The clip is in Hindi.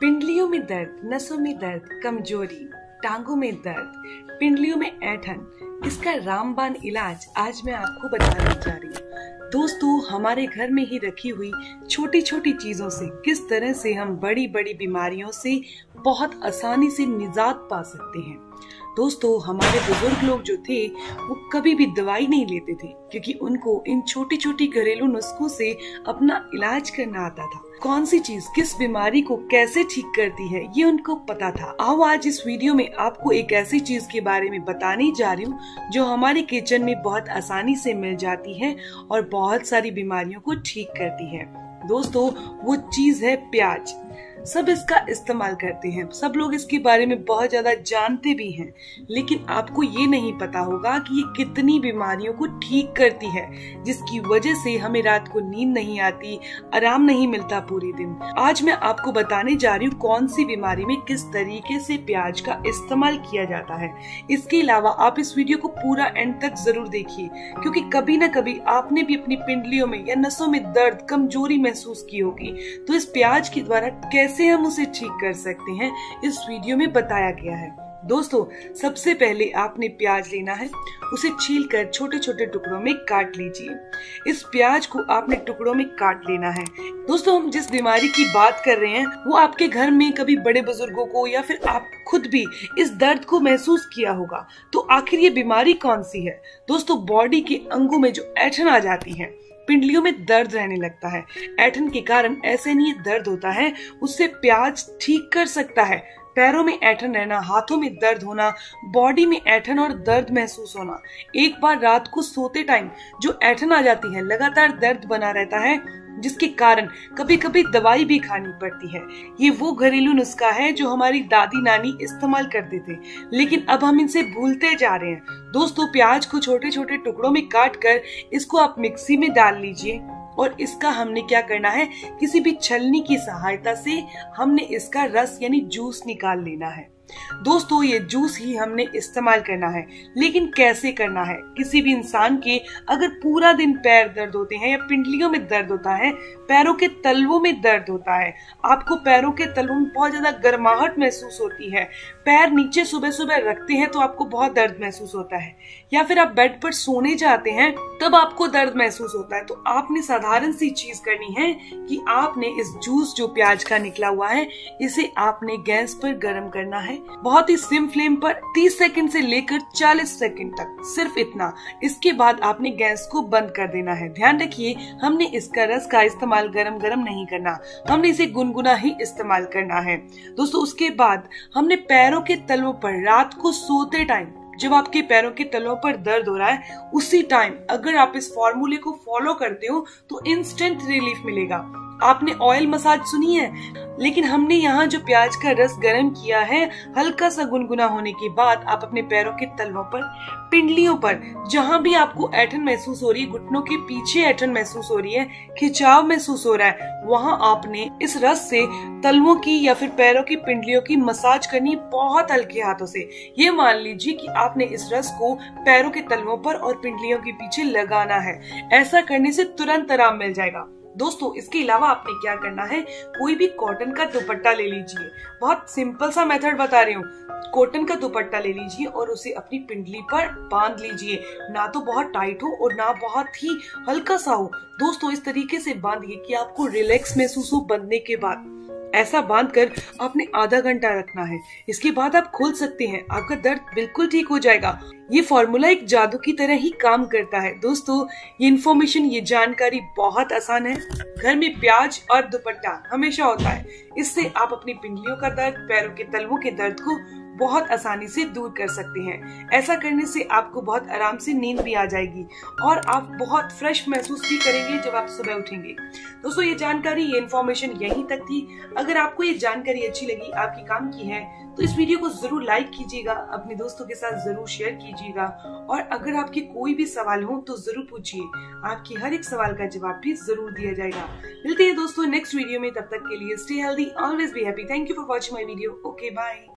पिंडलियों में दर्द, नसों में दर्द, कमज़ोरी, टांगों में दर्द, पिंडलियों में ऐठन, इसका रामबान इलाज आज मैं आपको बताने जा रही हूँ। दोस्तों, हमारे घर में ही रखी हुई छोटी छोटी चीज़ों से किस तरह से हम बड़ी बड़ी बीमारियों से बहुत आसानी से निजात पा सकते हैं। दोस्तों, हमारे बुज़ुर्ग लोग जो थे, वो कभी भी दवाई नहीं लेते थे, क्योंकि उनको इन छोटी छोटी घरेलू नुस्खों से अपना इलाज करना आता था। कौन सी चीज़ किस बीमारी को कैसे ठीक करती है, ये उनको पता था। आओ आज इस वीडियो में आपको एक ऐसी चीज़ के बारे में बताने जा रही हूँ, जो हमारे किचन में बहुत आसानी से मिल जाती है और बहुत सारी बीमारियों को ठीक करती है। दोस्तों, वो चीज़ है प्याज। सब इसका इस्तेमाल करते हैं। सब लोग इसके बारे में बहुत ज़्यादा जानते भी हैं। लेकिन आपको ये नहीं पता होगा कि ये कितनी बीमारियों को ठीक करती है, जिसकी वजह से हमें रात को नींद नहीं आती, आराम नहीं मिलता पूरे दिन। आज मैं आपको बताने जा रही हूँ कौन सी बीमारी में किस तरीके से प्याज का इस्तेमाल किया जाता है। इसके अलावा आप इस वीडियो को पूरा एंड तक ज़रूर देखिए, क्योंकि कभी न कभी आपने भी अपनी पिंडलियों में या नसों में दर्द, कमज़ोरी महसूस की होगी। तो इस प्याज के द्वारा कैसे कैसे हम उसे ठीक कर सकते हैं, इस वीडियो में बताया गया है। दोस्तों, सबसे पहले आपने प्याज लेना है, उसे छील कर छोटे छोटे टुकड़ों में काट लीजिए। इस प्याज को आपने टुकड़ों में काट लेना है। दोस्तों, हम जिस बीमारी की बात कर रहे हैं, वो आपके घर में कभी बड़े बुज़ुर्गों को या फिर आप खुद भी इस दर्द को महसूस किया होगा तो आखिर ये बीमारी कौन सी है? दोस्तों, बॉडी के अंगों में जो ऐठन आ जाती है पिंडलियों में दर्द रहने लगता है। ऐठन के कारण ऐसे नहीं दर्द होता है। उससे प्याज ठीक कर सकता है। पैरों में ऐठन रहना, हाथों में दर्द होना, बॉडी में ऐठन और दर्द महसूस होना। एक बार रात को सोते टाइम जो ऐठन आ जाती है, लगातार दर्द बना रहता है। जिसके कारण कभी कभी दवाई भी खानी पड़ती है। ये वो घरेलू नुस्खा है जो हमारी दादी नानी इस्तेमाल करते थे। लेकिन अब हम इनसे भूलते जा रहे हैं। दोस्तों, प्याज को छोटे छोटे टुकड़ों में काट कर इसको आप मिक्सी में डाल लीजिए और इसका हमने क्या करना है? किसी भी छलनी की सहायता से हमने इसका रस यानी जूस निकाल लेना है। दोस्तों, ये जूस ही हमने इस्तेमाल करना है। लेकिन कैसे करना है? किसी भी इंसान के अगर पूरा दिन पैर दर्द होते हैं या पिंडलियों में दर्द होता है, पैरों के तलवों में दर्द होता है, आपको पैरों के तलवों में बहुत ज़्यादा गर्माहट महसूस होती है। पैर नीचे सुबह सुबह रखते हैं तो आपको बहुत दर्द महसूस होता है। या फिर आप बेड पर सोने जाते हैं, तब आपको दर्द महसूस होता है। तो आपने साधारण सी चीज़ करनी है कि आपने इस जूस जो प्याज का निकला हुआ है, इसे आपने गैस पर गर्म करना है। बहुत ही सिम फ्लेम पर 30 सेकंड से लेकर 40 सेकंड तक। सिर्फ़ इतना। इसके बाद आपने गैस को बंद कर देना है। ध्यान रखिए, हमने इसका रस का इस्तेमाल गरम गरम नहीं करना। हमने इसे गुनगुना ही इस्तेमाल करना है। दोस्तों, उसके बाद हमने पैरों के तलवों पर रात को सोते टाइम जब आपके पैरों के तलों पर दर्द हो रहा है, उसी टाइम अगर आप इस फॉर्मूले को फॉलो करते हो तो इंस्टेंट रिलीफ मिलेगा। आपने ऑयल मसाज सुनी है? लेकिन हमने यहाँ जो प्याज का रस गर्म किया है, हल्का सा गुनगुना होने के बाद आप अपने पैरों के तलवों पर, पिंडलियों पर, जहाँ भी आपको ऐठन महसूस हो रही है, घुटनों के पीछे ऐठन महसूस हो रही है, खिंचाव महसूस हो रहा है, वहाँ आपने इस रस से तलवों की या फिर पैरों की पिंडलियों की मसाज करनी बहुत हल्के हाथों से। ये मान लीजिए कि आपने इस रस को पैरों के तलवों पर और पिंडलियों के पीछे लगाना है। ऐसा करने से तुरंत आराम मिल जाएगा। दोस्तों, इसके अलावा आपने क्या करना है? कोई भी कॉटन का दुपट्टा ले लीजिए। बहुत सिंपल सा मेथड बता रही हूँ। कॉटन का दुपट्टा ले लीजिए और उसे अपनी पिंडली पर बाँध लीजिए। ना तो बहुत टाइट हो और ना बहुत ही हल्का सा हो। दोस्तों, इस तरीके से बांधिए कि आपको रिलैक्स महसूस हो बंधने के बाद। ऐसा बाँध कर आपने आधा घंटा रखना है। इसके बाद आप खोल सकते हैं। आपका दर्द बिल्कुल ठीक हो जाएगा। ये फॉर्मूला एक जादू की तरह ही काम करता है। दोस्तों, ये इन्फॉर्मेशन ये जानकारी बहुत आसान है। घर में प्याज और दुपट्टा हमेशा होता है। इससे आप अपनी पिंडलियों का दर्द, पैरों के तलवों के दर्द को बहुत आसानी से दूर कर सकते हैं। ऐसा करने से आपको बहुत आराम से नींद भी आ जाएगी और आप बहुत फ्रेश महसूस भी करेंगे जब आप सुबह उठेंगे। दोस्तों, ये जानकारी, ये इन्फॉर्मेशन यहीं तक थी। अगर आपको ये जानकारी अच्छी लगी, आपके काम की है तो इस वीडियो को ज़रूर लाइक कीजिएगा, अपने दोस्तों के साथ ज़रूर शेयर कीजिएगा। और अगर आपके कोई भी सवाल हो तो ज़रूर पूछिए। आपकी हर एक सवाल का जवाब भी ज़रूर दिया जाएगा। मिलते हैं दोस्तों नेक्स्ट वीडियो में। तब तक के लिए stay healthy always be happy thank you for watching my video okay bye